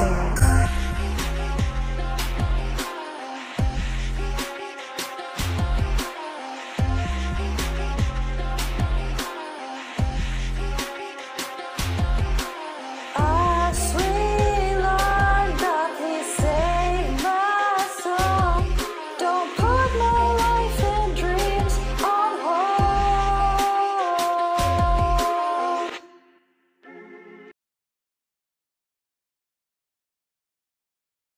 spirit.